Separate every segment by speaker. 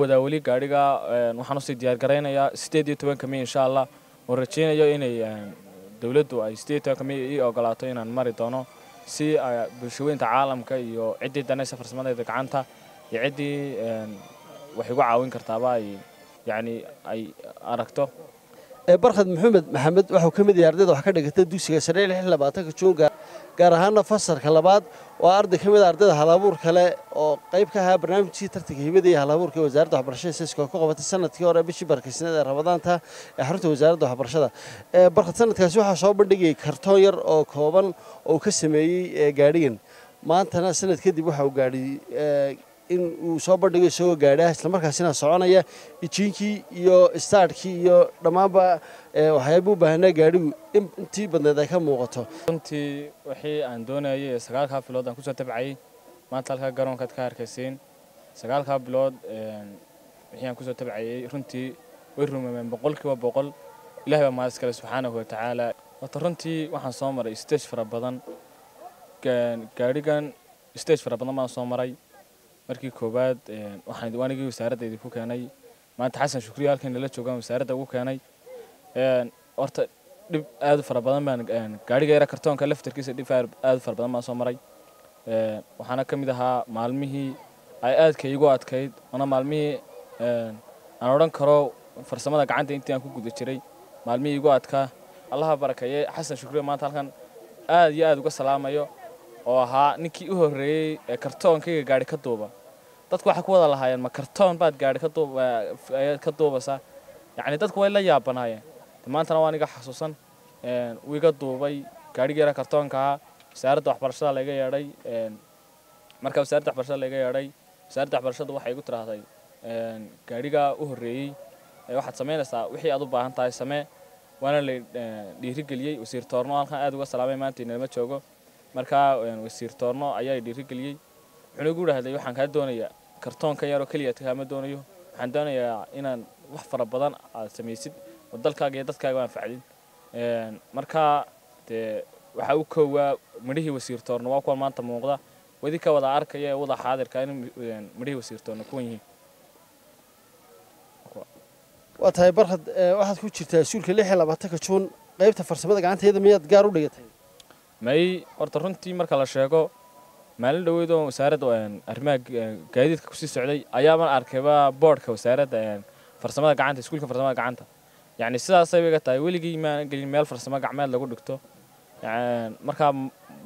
Speaker 1: weli gaadhiga waxaan usii diyaar garaynayaa sideed iyo tobanka mey insha allah oon rajaynayo inay dowladdu ay sideed iyo tobanka mey ii ogolaato inaan mari doono si bulshaweynta caalamka iyo ciddii danaysa farsamadeeda gacanta iyo ciddii wax igu caawin kartaaba ay yacni ay aragto
Speaker 2: barkhad maxamed maxamed waxuu ka mid yahay ardayda wax ka dhigata dugsiga sare lix labaatanka juun gaar ahaana fasarka labaad waa arday ka mid a ardayda halabuur kale oo qayb ka ahaa barnaamijkii tartanka hibada iyo halabuurka ee wasaaradda waxbarashada siska ku qabatay sannadkii hore bishii barkisneed ee rabadaanta ee xarunta wasaaradda waxbarashada. Barkhad sanadkaasi waxaa soo bandhigayay kartoon yar oo kooban oo ka sameeyey gaadhigan. Maantana sanad kadib waxa uu gaadhi in uu soo bandhigo isagoo gaadhaha islamarkaasina soconaya ijiinkii iyo staarkii iyo dhammaanba waxyaabuu baahnaa gaadhigu intii badneed ay ka muuqato.
Speaker 1: Runtii wixii aan doonayay sagaalkaa bilood aan ku soo tabcayay maanta halkaa garoonkaad ka arkaysiin. Sagaalkaa bilood wixii aan ku soo tabcayay runtii way rumeemeen boqolkiiba boqol. Ilahay baa mahad iskale subxaanahu watacaala wata runtii waxaan soo maray stage fara badan. Gaadhigan stage fara badan baan soo maray markii koowaad waxaan diiwaanigii wasaaradda idinku keenay maanta xasan shukriyo halkan nala joogaan wasaaradda ugu keenay horta dhib aad u fara badan baan gaadhiga yara kartoonka laftarkiisa dhib aad u fara badan baan soo maray waxaana ka mid ahaa maalmihii ay aadka igu adkayd ona maalmihii aan odhan karo farsamada gacanta intii aan ku guda jiray maalmihii igu adkaa allaha barakeeye xasan shukriyo maanta halkan aad iyo aad uga salaamayo oo ahaa ninkii u horreeyey ee kartoonkayga gaadhi ka duuba dadku waxay ku wada lahaayeen ma kartoon baad gaadhi ka duubaysaa yacni dadku way la yaabanaayeen maantana waa aniga xasuusan wuu iga duubay gaadhigii yara kartoonka ahaa wasaaradda waxbarashada layga yeedhay marka wasaaradda waxbarashada layga yeedhay wasaaradda waxbarashadu waxay igu tiraahday gaadhigaa u horreeyey waxaad samaynaysaa wixii aad u baahan tahay samee waana la dhiirigeliyey wasiir toorno halkan aad uga salaamay maanta inalama joogo markaa wasiir toorno ayaa dhiirigeliyey. Wuxuuna igu dhahday waxaan kaa doonayaa kartoonka yaroo keliya kaama doonayo. Waxaan doonayaa inaan wax fara badan aad samaysid dalkaaga iyo dadkaaga aan facdin. Markaa dee waxaa u koowaa midhihii wasiir waa kuwan maanta muuqda. Wadi ka wada arkaya ee wada xaadirka in midhihii wasiir kuwan yihiin.
Speaker 2: Waa tahay barkhad waxaad ku jirtaa suulka lix iyo labaatanka juun qaybta farsamada gacanteeda miyaad gaar u dhigatay
Speaker 1: may horta runtii marka la sheego maalin dhaweyd oo wasaaradda arrimaha gaadiidka kusii socday ayaaban arkayba boodhka wasaaradda farsamada gacanta iskuulka farsamada gacanta yacni sidaasay iga tahay weligii maan gelin meel farsamo gacmeed lagu dhigto markaa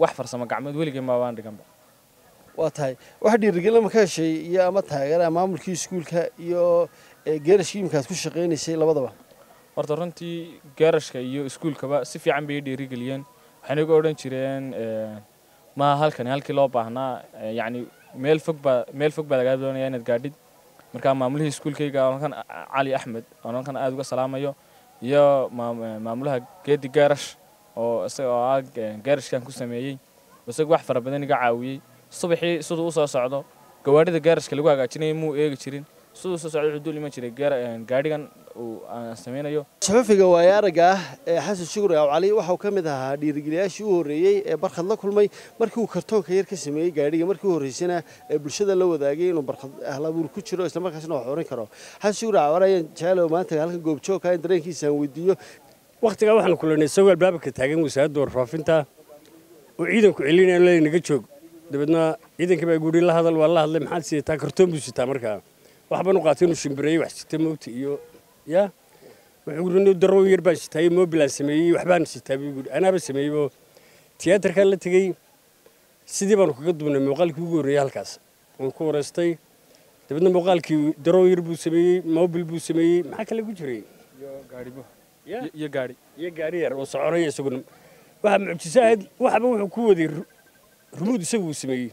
Speaker 1: wax farsamo gacmeed weligii maabaan dhiganba
Speaker 2: waa tahay wax dhiirigelin ma ka heshay iyo ama taageera maamulkii iskuulka iyo geerashkii imikaad ku shaqaynaysay labadaba
Speaker 1: horta runtii geerashka iyo iskuulkaba si fiican bay ii dhiirigeliyeen waxayna igu odhan jireen maha halkani halkii loo baahnaa yacni meel fog baa meel fog baa lagaa doonaya inaad gaadhid markaa maamulihii iskuulkayga halkan cali axmed oo halkan aad uga salaamayo iyo maamulaha geedi geerash oo isaga oo ah geerashkan ku sameeyey isaga wax fara badan iga caawiyey subaxii siduu usoo socdo gawaadhida geerashka lagu hagaajinayay muu eegi jirin siduu soo iman jiray gaadhigan uu aan samaynayo
Speaker 2: saxufiga waaye aragga ah ee xasan shukri aw cali waxauu ka mid ahaa dhiirigeliyaashii u horreeyey ee barkhad la kulmay markii uu kartoonka yar ka sameeyey gaadhiga markii u horreysana ee bulshada la wadaagay inuu barkhad ahlabuur ku jiro islamarkaasna wax oran karo xasan shukri aw cali ayaan jecelo maanta halkan goobjoogka in dareenkiisa aan weydiiyo
Speaker 3: wakhtigaa waxaanu kulanay isagoo albaabka taagan wasaaradda warfaafinta oo ciidanku celinaya le naga joog dabeedna ciidankii baa guuri la hadal waa la hadlay maxaad sidataa kartoon buu sitaa markaa waxbaan u qaatay inuu shimbireeyey wax sita moogta iyo ya wuxuu yidhi darrow yar baan sitaayey mobilaan sameeyey waxbaan sitaa buu yidhi anaaba sameeyeyoo tiyaatarkaan la tegey sidii baanu kaga duubnay muuqaalkii ugu horreeyey halkaas waan ku wareystay dabeedna muuqaalkii darrow yar buu sameeyey mobil buu sameeyey maxaa kale ku jiray
Speaker 1: iyo gaadhi
Speaker 3: iyo gaari yar oo soconaya isaguna waxaa mucjiso ahayd waxba wuxuu ku waday rumuud isagu uu sameeyey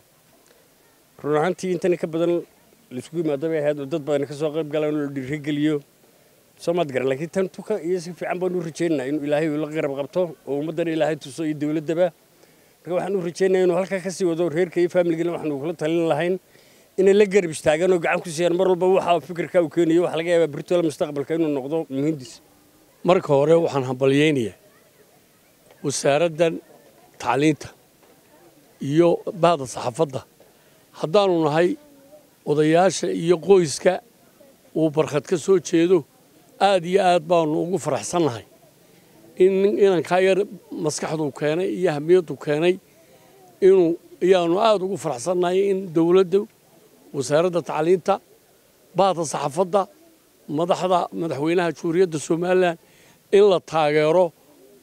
Speaker 3: run ahaantii intani ka badan laisugu yimaado bay ahayd oo dad badan ka qayb galaan oo la soo maad garan laakiin tan tuka iyo si fiican baanu u rajaynaynaa inuu ilaahay la qarab qabto oo ummaddana ilaahay tuso iyo dowladdaba marka waxaan u rajaynayaa inuu halkaa ka wado reerka iyo faamiligana waxaanu kula talin lahayn inay la garab istaagaan oo gacan ku siiyaan mar walba waxa fikirka uu keenayo waxa laga yaabaa beritola mustaqbalka inuu noqdo muhiimdiis
Speaker 4: marka hore waxaan hambalyaynayaa wasaaraddan tacliinta iyo bahda saxaafadda haddaanu nahay odayaasha iyo qoyska uu barkhad ka soo jeedo aad iyo aad baanu ugu faraxsannahay. In inankaa yar maskaxdu keenay iyo ahmiyaddu keenay inuu ayaanu aada ugu faraxsannahay in dowladda wasaaradda tacliinta bahda saxaafadda madaxda madaxweynaha juuriyadda somalilan in la taageero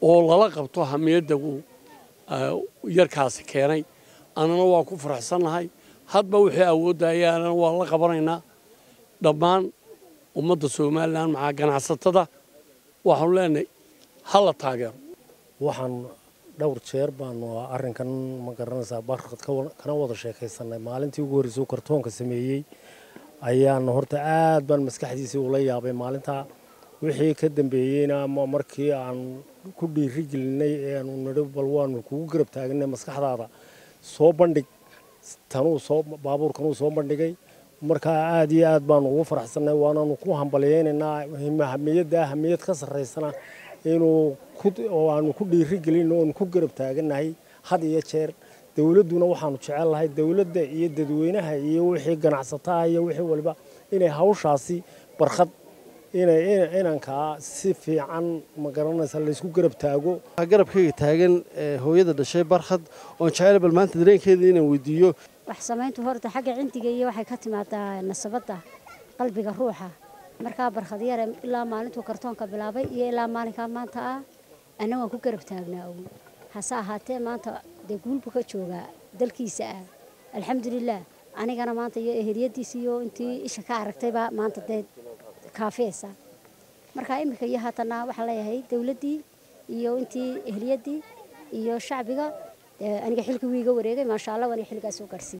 Speaker 4: oo lala qabto hamiyadda uu yarkaasi keenay. Annana waa ku faraxsannahay hadba wixii awooddayaanana waa la qabanaynaa. Dhammaan ummadda somalilan maxaa ganacsatada? Waxaanu leenahay ha la taageero.
Speaker 5: Waxaan dhowr jeer baanu arrinkan ma garanaysaa barkad kana wada sheekaysanay. Maalintii ugu horreysay uu kartoonka sameeyey ayaan horta aad baan maskaxdiisii ula yaabay. Maalintaa wixii ka dambeeyeyna markii aan ku dhiiri gelinay ee aanu nidhi bal waanu kugu garab taaganay maskaxdaada. Soo bandhig tanuu soo baabuurkanuu soo bandhigay markaa aad iyo aad baanu ugu faraxsanay waanaanu ku hambalyaynaynaa hamiyadda hamiyad ka sarraysana inuu oo aanu ku dhiiri gelin oonu ku garab taagannahay had iyo jeer. Dowladduna waxaanu jecellahay dowladda iyo dadweynaha iyo wixii ganacsataha iyo wixii waliba inay hawshaasi barkhad inankaa si fiican ma garanaysa laysku garab taago.
Speaker 2: Garabkayga taagan hooyada dhashay barkhad oon jecel bal maanta dareenkeeda inaan weydiiyo.
Speaker 6: Wax samayntu horta xagga cindiga iyo waxay ka timaadaa nasabadda qalbiga ruuxa. Markaa barkhad yare ilaa maalintuu kartoonka bilaabay iyo ilaa maalinkaa maanta ah anna waan ku garab taagnaa own hase ahaatee maanta dee guulbu ka joogaa dalkiisa ah. Alxamdulilaah anigana maanta iyo eheliyadiisa iyo intii isha ka aragtayba maanta dee markaa iminka iyo haatana waxaan leeyahay dowladdii iyo intii ehliyadii iyo shacbiga aniga xilkii wiiga wareegay maasha allah waana xilligaas soo gaarsiiyey